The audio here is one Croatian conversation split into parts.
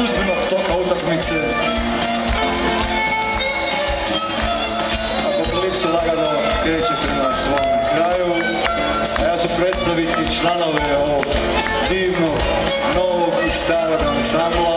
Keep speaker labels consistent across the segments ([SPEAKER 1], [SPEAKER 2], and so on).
[SPEAKER 1] službenog toka utakmice. Apokalipsa lagano kreće prema svom kraju, a ja ću predstaviti članove ovog divnog, novog i starog ansambla.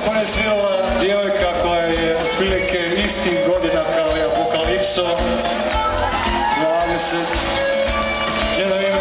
[SPEAKER 1] Japanec Vila, djevojka koja je otprilike istih godina kao i Apokalipso, 20, žena ima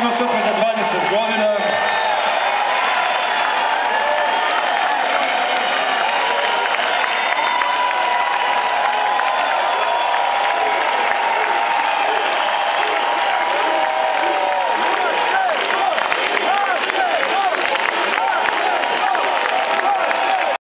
[SPEAKER 1] imam sutra za 20 godina.